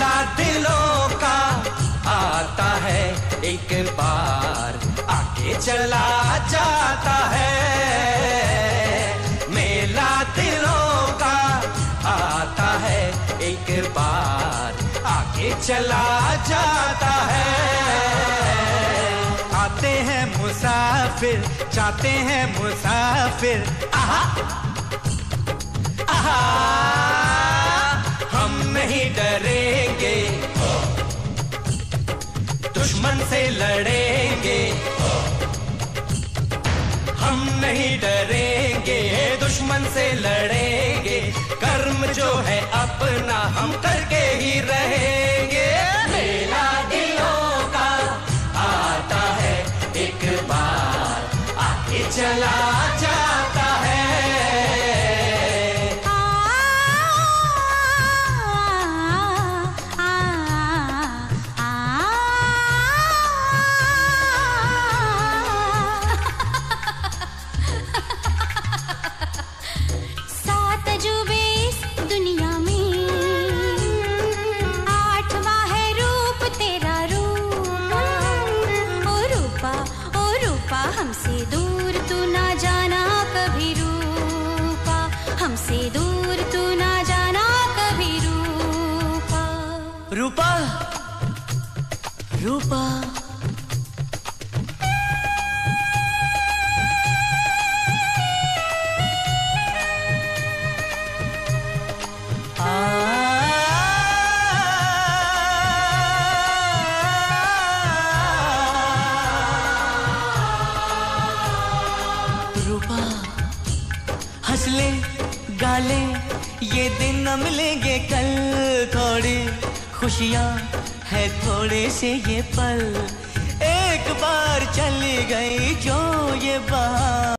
बदला दिलों का आता है एक बार आगे चला जाता है। मेला दिलों का आता है एक बार आगे चला जाता है। आते हैं मुसाफिर, जाते हैं मुसाफिर, आहा। आहा। हम नहीं डरे दुश्मन से लड़ेंगे। हम नहीं डरेंगे दुश्मन से लड़ेंगे। कर्म जो है अपना हम करके ही रहेंगे। मेला दिलों का आता है एक बार आके चला हमसे दूर तू ना जाना कभी रूपा। हमसे दूर तू ना जाना कभी रूपा। रूपा रूपा। रूपा हंस ले गाले, ये दिन न मिलेंगे कल। थोड़े खुशियाँ है, थोड़े से ये पल। एक बार चली गई जो ये बात